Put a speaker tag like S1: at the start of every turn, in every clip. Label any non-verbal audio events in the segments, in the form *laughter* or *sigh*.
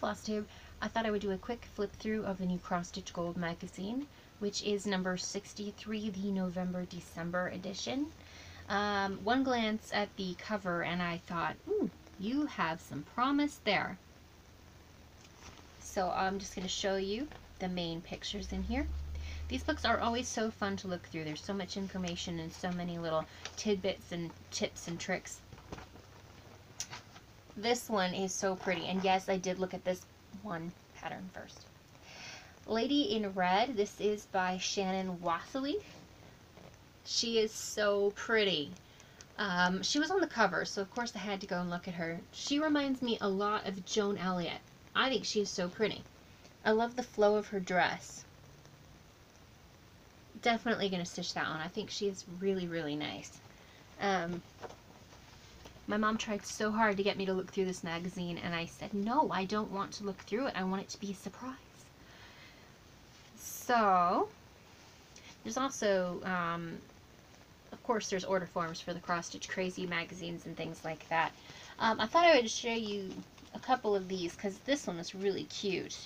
S1: floss tube, I thought I would do a quick flip through of the new Cross Stitch Gold magazine, which is number 63, the November December edition. Um, one glance at the cover and I thought, ooh, you have some promise there. So I'm just going to show you the main pictures in here. These books are always so fun to look through. There's so much information and so many little tidbits and tips and tricks. This one is so pretty. And yes, I did look at this one pattern first. Lady in Red. This is by Shannon Wassily. She is so pretty. Um, she was on the cover, so of course I had to go and look at her. She reminds me a lot of Joan Elliott. I think she's so pretty. I love the flow of her dress. Definitely going to stitch that on. I think she is really, really nice. Um, my mom tried so hard to get me to look through this magazine, and I said, no, I don't want to look through it. I want it to be a surprise. So, there's also, um, of course, there's order forms for the Cross Stitch Crazy magazines and things like that. Um, I thought I would show you a couple of these because this one is really cute.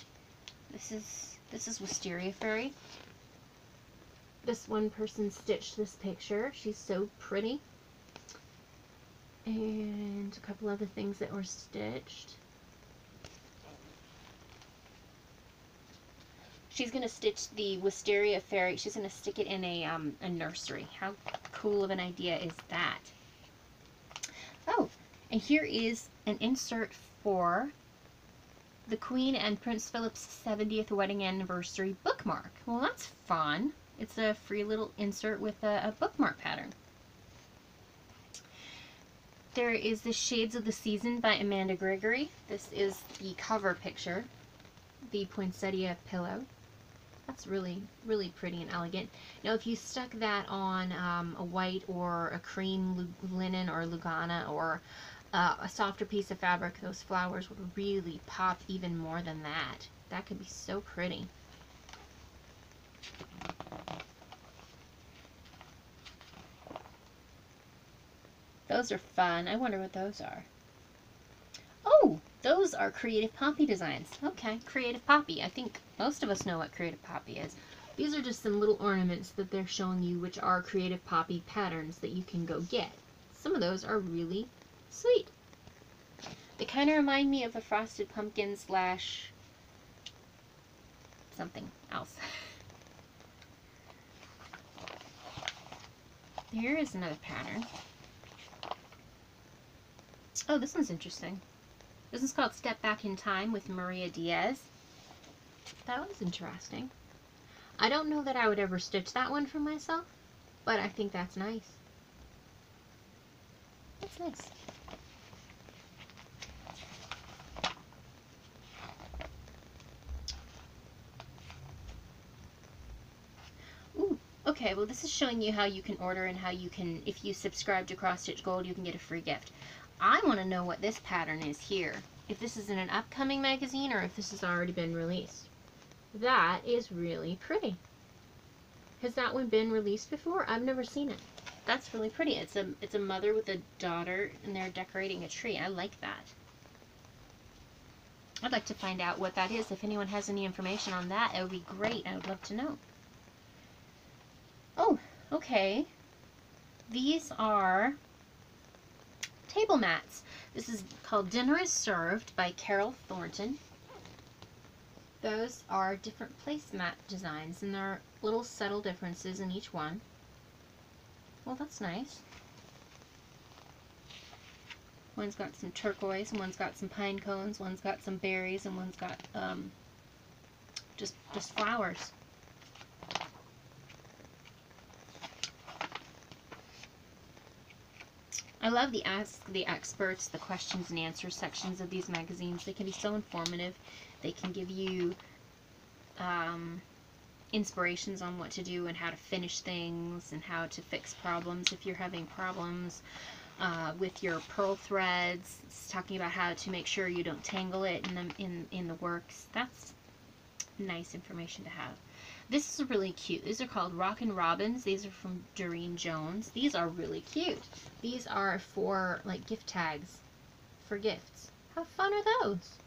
S1: This is this is Wisteria Fairy. This one person stitched this picture. She's so pretty. And a couple other things that were stitched. She's going to stitch the Wisteria Fairy. She's going to stick it in a, um, a nursery. How cool of an idea is that? Oh, and here is an insert for the Queen and Prince Philip's 70th wedding anniversary bookmark. Well, that's fun. It's a free little insert with a, a bookmark pattern. There is the Shades of the Season by Amanda Gregory. This is the cover picture, the poinsettia pillow. That's really, really pretty and elegant. Now, if you stuck that on um, a white or a cream linen or Lugana or uh, a softer piece of fabric, those flowers would really pop even more than that. That could be so pretty. Those are fun. I wonder what those are. Oh, those are Creative Poppy designs. Okay, Creative Poppy. I think most of us know what Creative Poppy is. These are just some little ornaments that they're showing you which are Creative Poppy patterns that you can go get. Some of those are really sweet. They kind of remind me of a Frosted Pumpkin slash something else. *laughs* Here is another pattern. Oh, this one's interesting. This is called Step Back in Time with Maria Diaz. That one's interesting. I don't know that I would ever stitch that one for myself, but I think that's nice. That's nice. Ooh, okay, well this is showing you how you can order and how you can, if you subscribe to Cross Stitch Gold, you can get a free gift. I want to know what this pattern is here. If this is in an upcoming magazine or if this has already been released. That is really pretty. Has that one been released before? I've never seen it. That's really pretty. It's a it's a mother with a daughter and they're decorating a tree. I like that. I'd like to find out what that is. If anyone has any information on that, it would be great. I would love to know. Oh, okay. These are table mats. This is called Dinner is Served by Carol Thornton. Those are different placemat designs, and there are little subtle differences in each one. Well, that's nice. One's got some turquoise, one's got some pine cones, one's got some berries, and one's got um, just just flowers. I love the Ask the Experts, the questions and answers sections of these magazines. They can be so informative. They can give you um, inspirations on what to do and how to finish things and how to fix problems if you're having problems uh, with your pearl threads. It's talking about how to make sure you don't tangle it in the, in, in the works. That's nice information to have. This is really cute. These are called Rockin' Robins. These are from Doreen Jones. These are really cute. These are for like gift tags for gifts. How fun are those?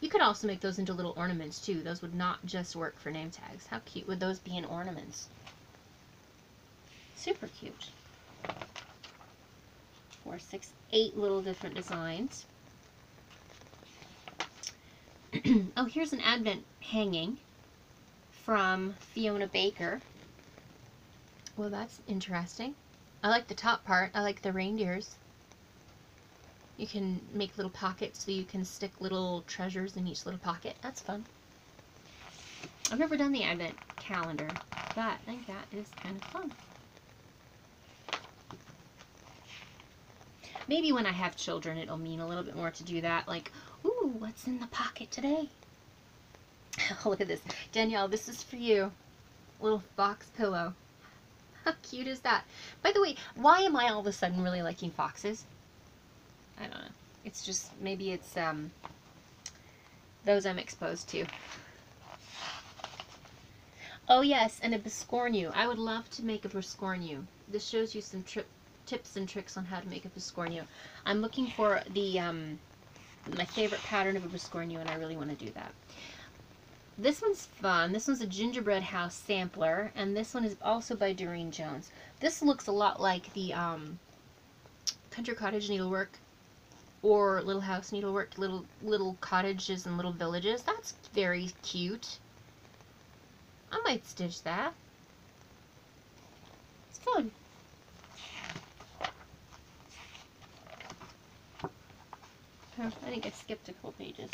S1: You could also make those into little ornaments too. Those would not just work for name tags. How cute would those be in ornaments? Super cute. Four, six, eight little different designs. *clears throat* oh, here's an advent hanging from Fiona Baker. Well, that's interesting. I like the top part. I like the reindeers. You can make little pockets so you can stick little treasures in each little pocket. That's fun. I've never done the advent calendar, but I think that is kind of fun. Maybe when I have children, it'll mean a little bit more to do that. Like, ooh, what's in the pocket today? *laughs* Look at this. Danielle, this is for you. Little fox pillow. *laughs* How cute is that? By the way, why am I all of a sudden really liking foxes? I don't know. It's just, maybe it's um, those I'm exposed to. Oh yes, and a biscornu. I would love to make a biscornu. This shows you some tips and tricks on how to make a biscornu. I'm looking for the um, my favorite pattern of a biscornu, and I really want to do that. This one's fun. This one's a gingerbread house sampler, and this one is also by Doreen Jones. This looks a lot like the um, Country Cottage Needlework or Little House Needlework, little little cottages and little villages. That's very cute. I might stitch that. It's fun. I think I skipped a couple pages.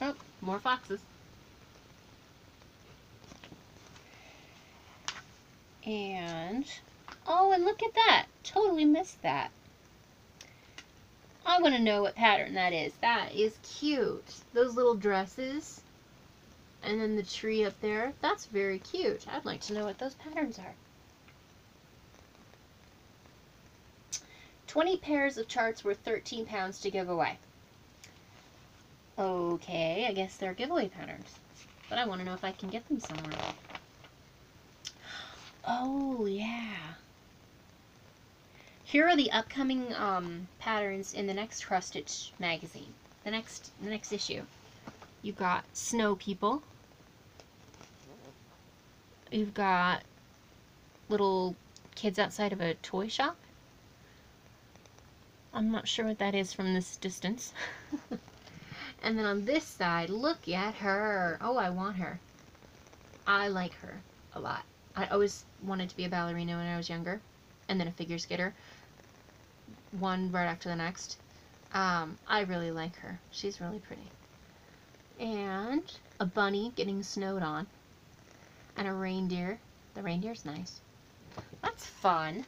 S1: Oh, more foxes. And, oh, and look at that. Totally missed that. I want to know what pattern that is. That is cute. Those little dresses. And then the tree up there. That's very cute. I'd like to know what those patterns are. 20 pairs of charts worth 13 pounds to give away. Okay, I guess they're giveaway patterns. But I want to know if I can get them somewhere. *gasps* Oh, yeah. Here are the upcoming um, patterns in the next Cross Stitch magazine. The next, the next issue. You've got Snow People. You've got little kids outside of a toy shop. I'm not sure what that is from this distance. *laughs* And then on this side, look at her. Oh, I want her. I like her a lot. I always wanted to be a ballerina when I was younger, and then a figure skater. One right after the next. Um, I really like her. She's really pretty. And a bunny getting snowed on. And a reindeer. The reindeer's nice. That's fun.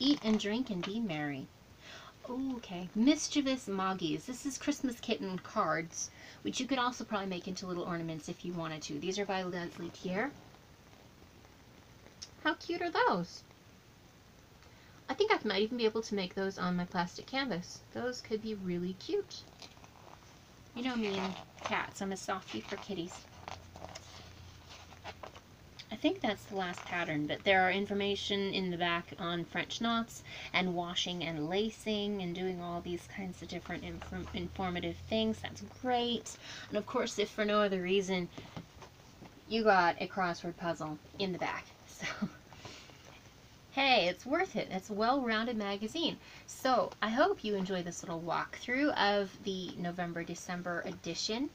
S1: Eat and drink and be merry. Okay, Mischievous Moggies. This is Christmas Kitten cards, which you could also probably make into little ornaments if you wanted to. These are by Lesley Teare. How cute are those? I think I might even be able to make those on my plastic canvas. Those could be really cute. You know me and cats. I'm a softie for kitties. I think that's the last pattern, but there are information in the back on French knots and washing and lacing and doing all these kinds of different inf informative things. That's great. And of course, if for no other reason, you got a crossword puzzle in the back. *laughs* So, hey, it's worth it. It's a well-rounded magazine. So, I hope you enjoy this little walkthrough of the November-December edition.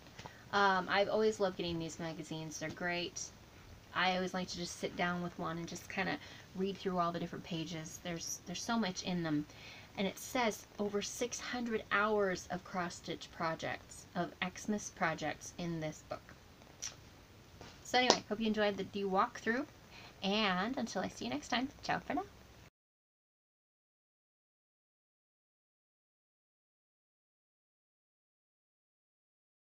S1: Um, I've always loved getting these magazines. They're great. I always like to just sit down with one and just kind of read through all the different pages. There's there's so much in them. And it says over 600 hours of cross-stitch projects, of Xmas projects in this book. So anyway, hope you enjoyed the D walkthrough. And until I see you next time, ciao for now.